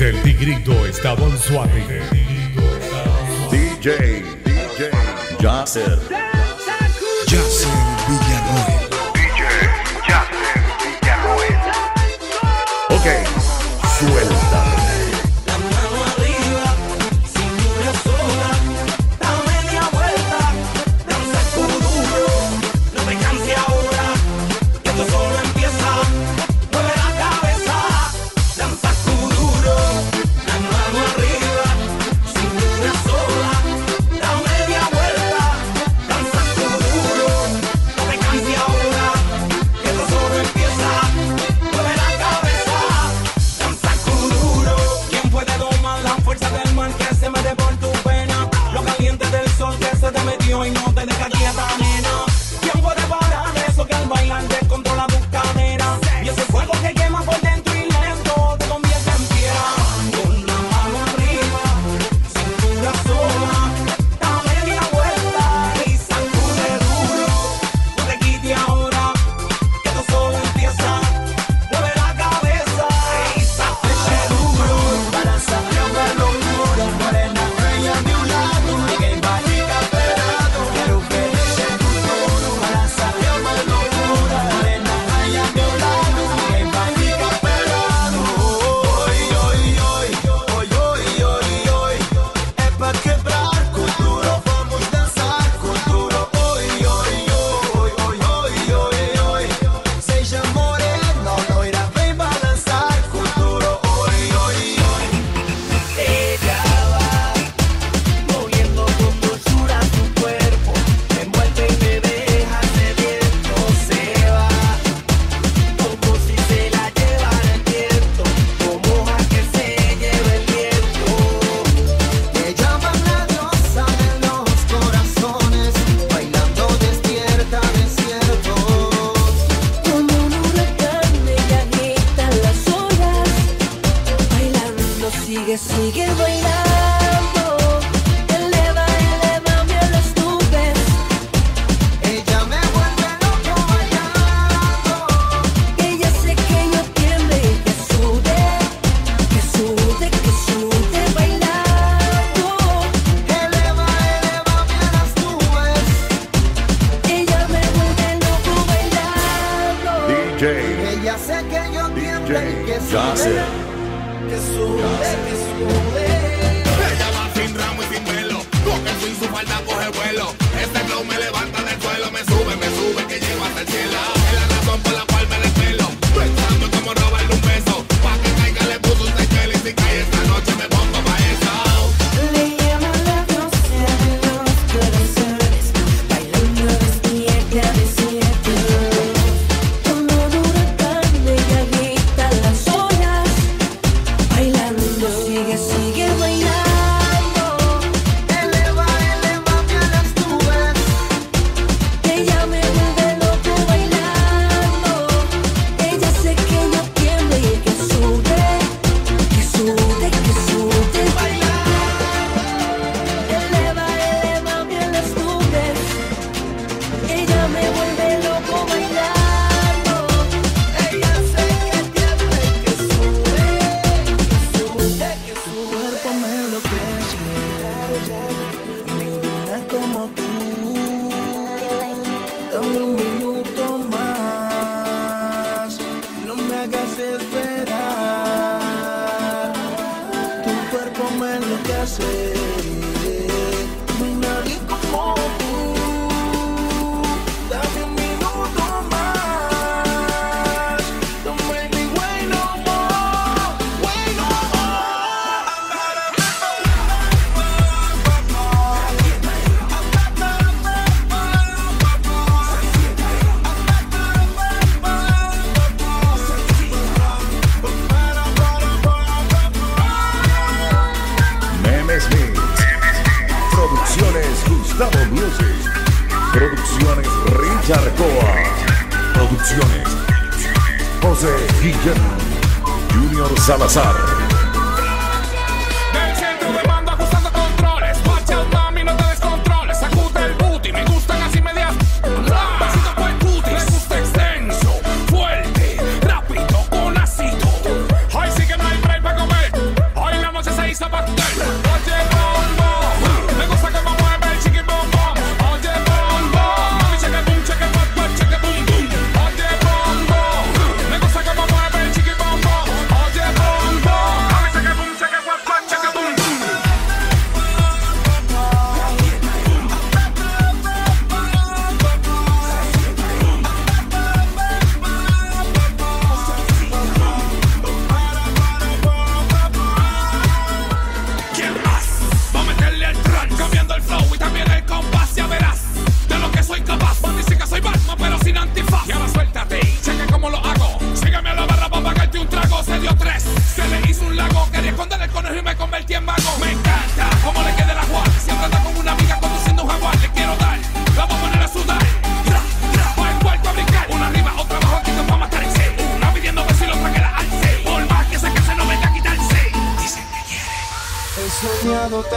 El Tigrito Estaban suave. DJ, DJ, Yasser. Yasser Villarroel. DJ, Yasser Villarroel. Ok, suelta.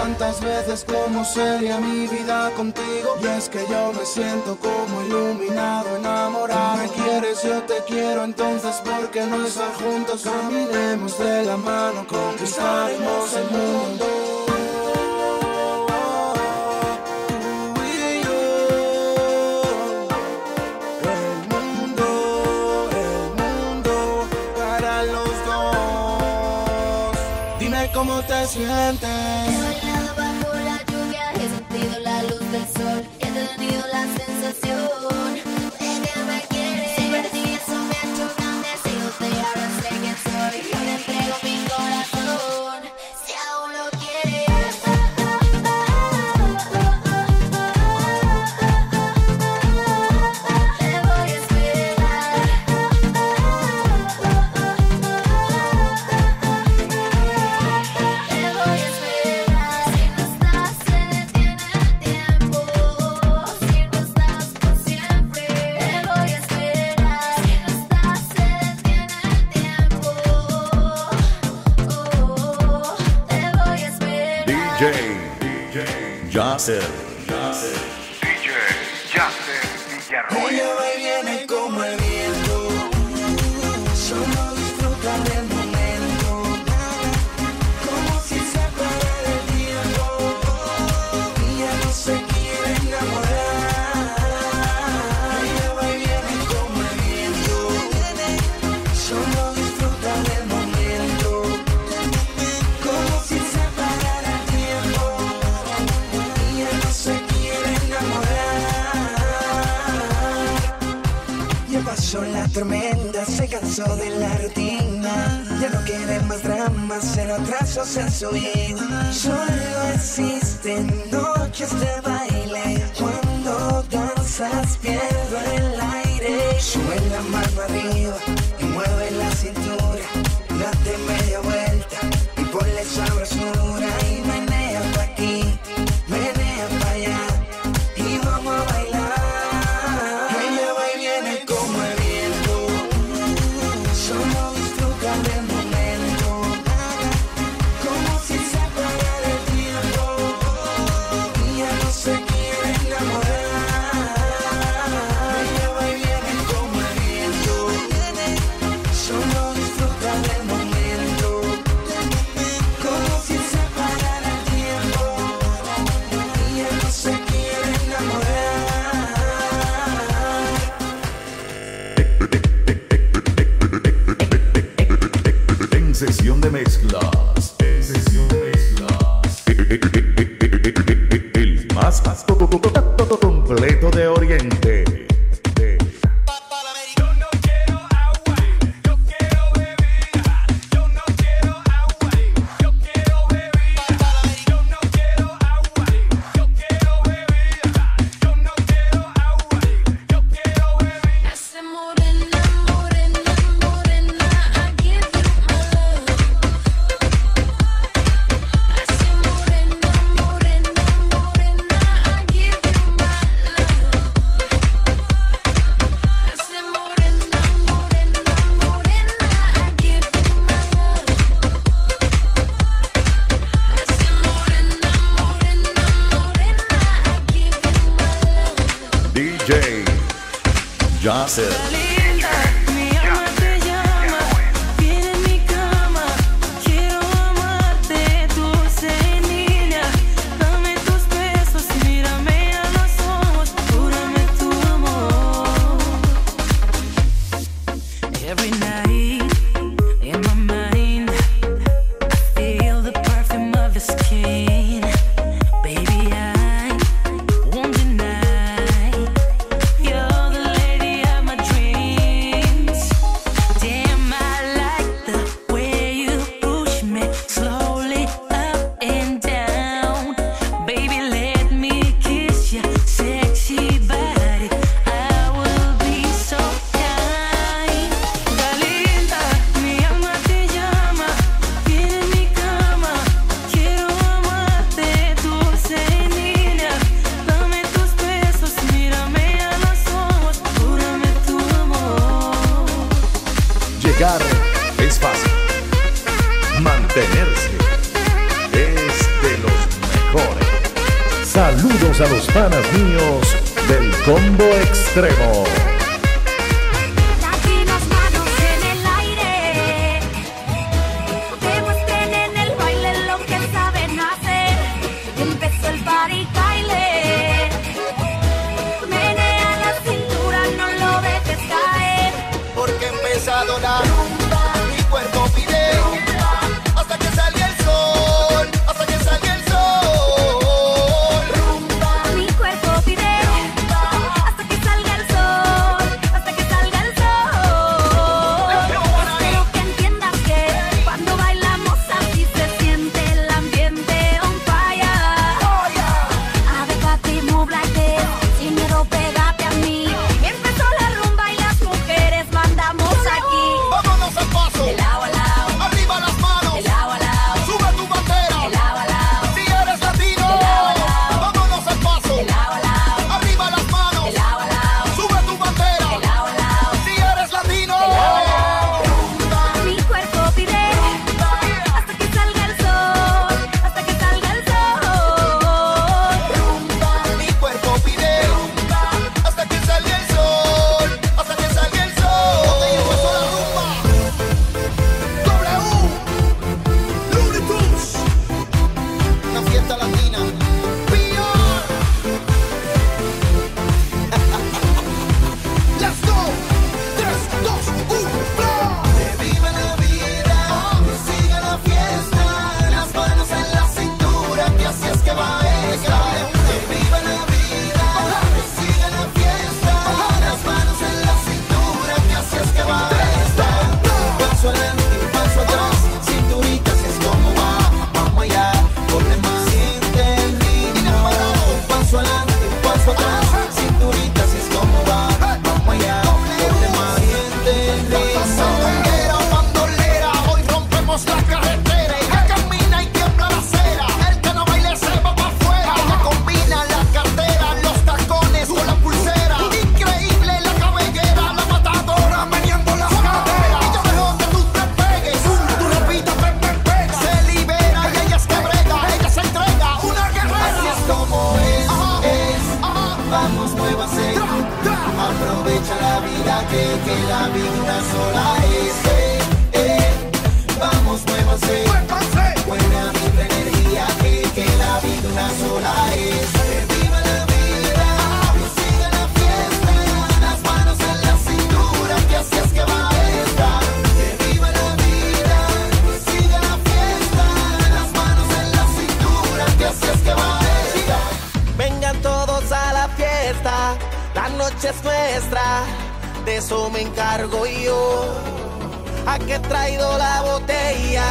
tantas veces como sería mi vida contigo Y es que yo me siento como iluminado, enamorado Me quieres, yo te quiero, entonces ¿por qué no estar juntos? Caminemos de la mano, conquistaremos el mundo El mundo El mundo para los dos Dime cómo te sientes. de la rutina. Ya no quieren más dramas, cero atrasos en su vida. Solo existen noches de baile. Cuando danzas, pierdo el aire. Sube la mano arriba fast. Johnson. míos del combo extremo. es nuestra, de eso me encargo yo. ¿A qué he traído la botella?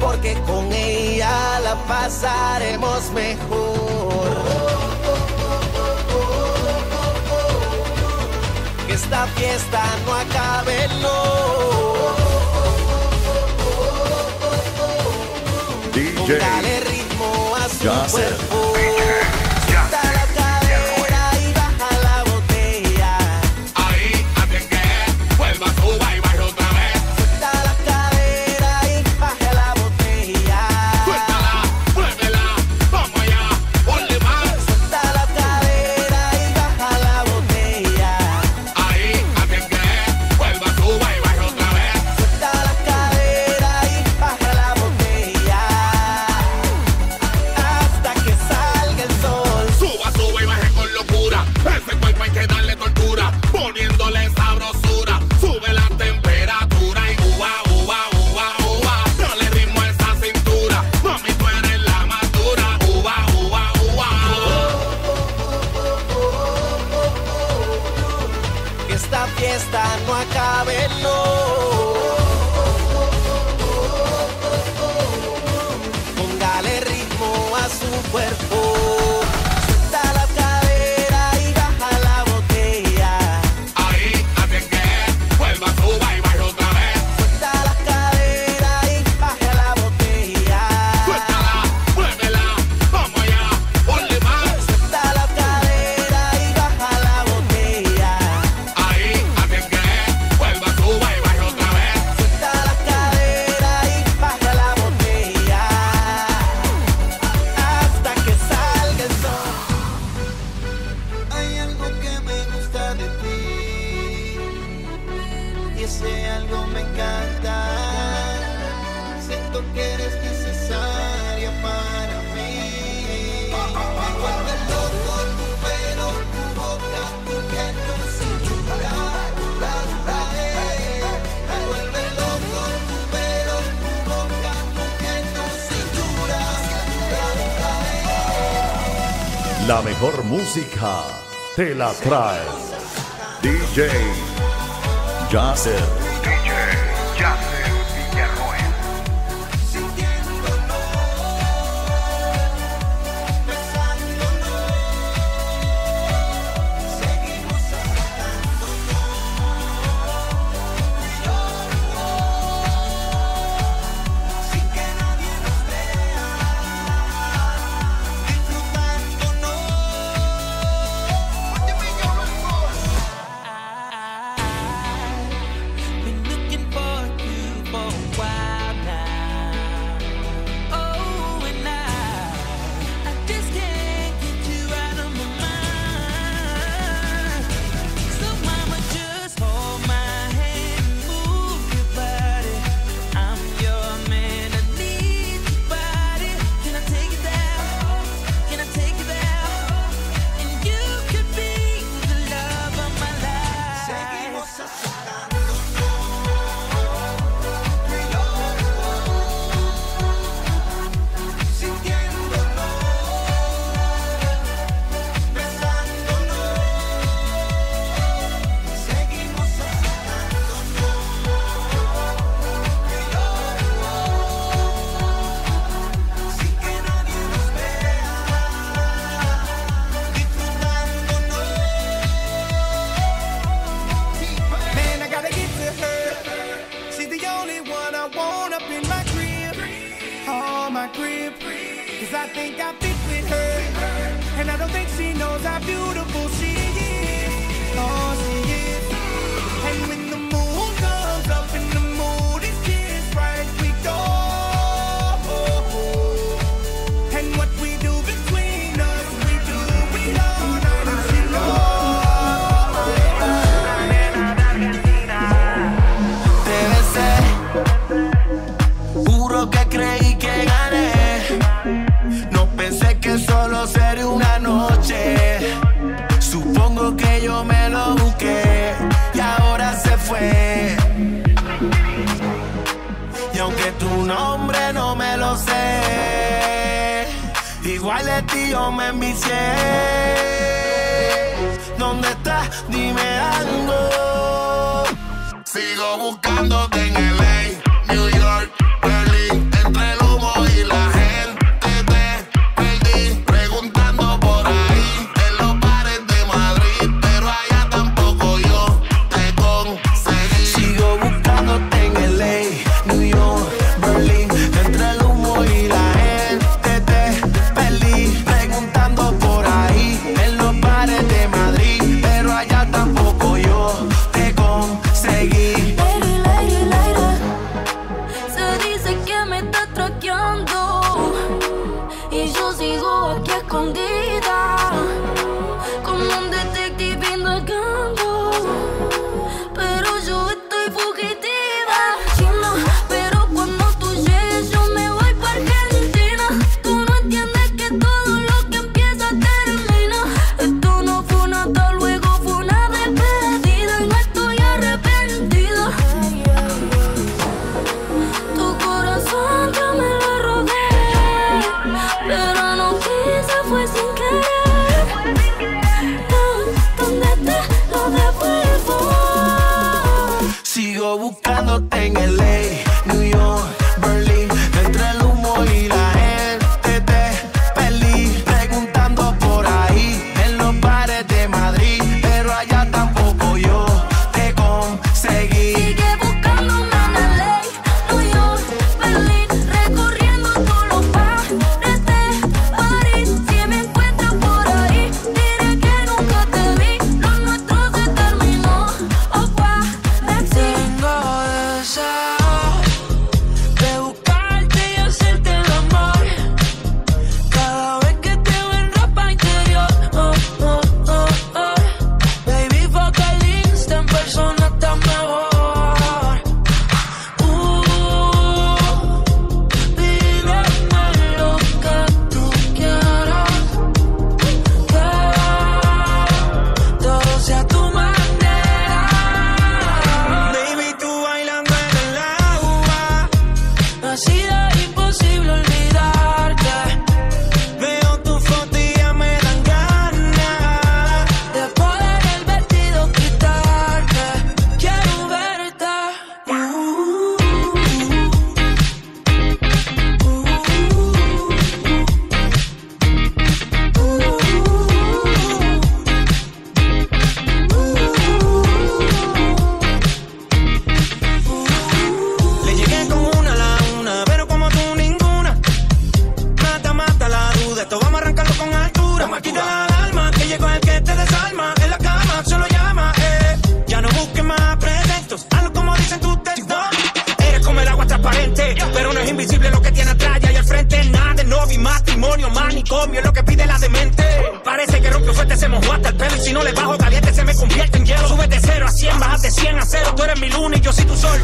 Porque con ella la pasaremos mejor. Que esta fiesta no acabe, no. DJ. Dale ritmo a su cuerpo. La mejor música te la trae DJ Jazzer. DJ Jazzer. up in my crib, oh my crib, cause I think I fit with her, and I don't think she knows how beautiful. Aunque tu nombre no me lo sé, igual de ti yo me envicié. ¿Dónde estás? Dime algo. Sigo buscándote en el escondí Damn. Es lo que pide la demente. Parece que rompió fuerte, se mojó hasta el pelo. Y si no le bajo caliente, se me convierte en hielo. Sube de 0 a 100, bajas de 100 a 0. Tú eres mi luna y yo soy tu sol.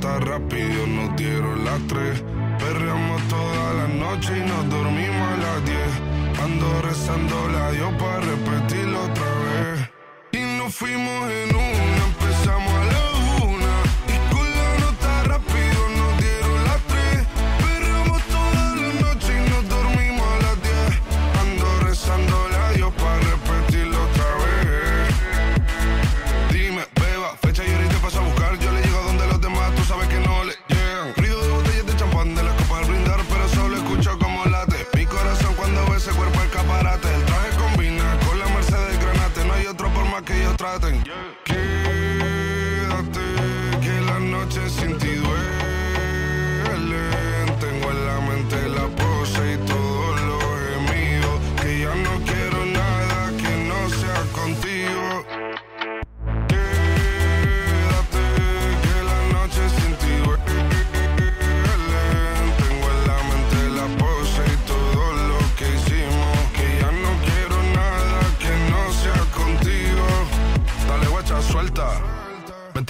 Rápido nos dieron las tres. Perreamos toda la noche y nos dormimos a las diez. Ando rezando la Dios para repetirlo otra vez. Y nos fuimos en una,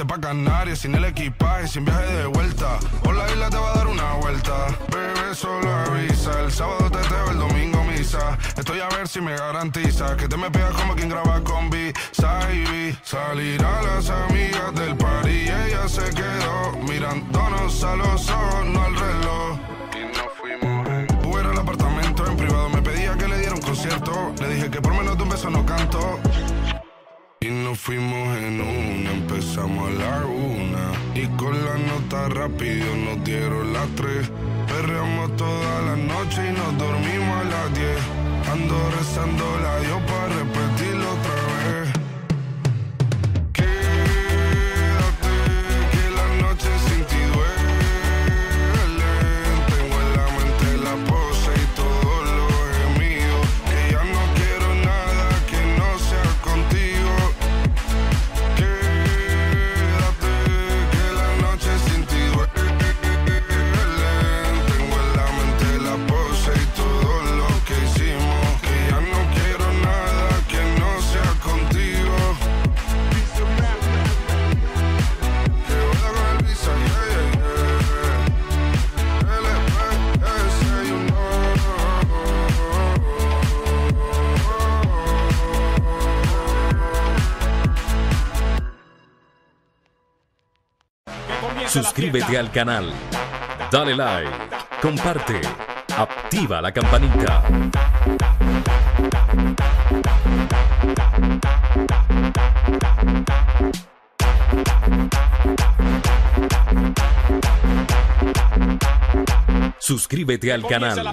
Pa' Canarias sin el equipaje, sin viaje de vuelta. Por la isla te va a dar una vuelta. Bebé, solo avisa. El sábado te teo, el domingo misa. Estoy a ver si me garantiza que te me pegas como quien graba con B. Saibi. Salir a las amigas del party y ella se quedó mirándonos a los ojos, no al reloj. Y nos fuimos en Fuera al apartamento en privado me pedía que le diera un concierto. Le dije que por menos de un beso no canto. Y nos fuimos en una, empezamos a la una. Y con la nota rápido nos dieron las tres. Perreamos toda la noche y nos dormimos a las diez. Ando rezando la Dios para repetirlo Suscríbete al canal, dale like, comparte, activa la campanita. Suscríbete al canal.